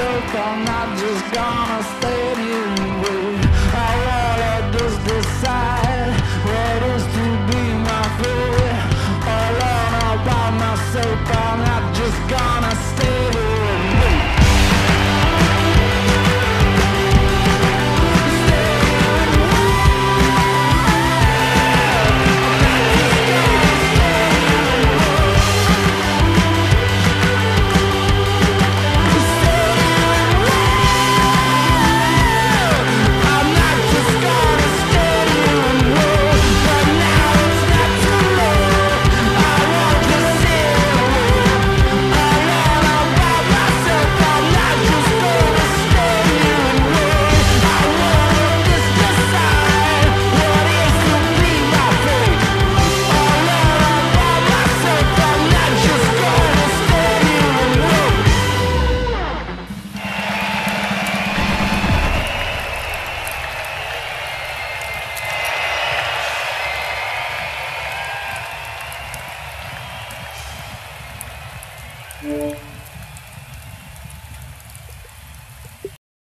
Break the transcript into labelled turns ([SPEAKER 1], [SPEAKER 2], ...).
[SPEAKER 1] I'm not just gonna stay Música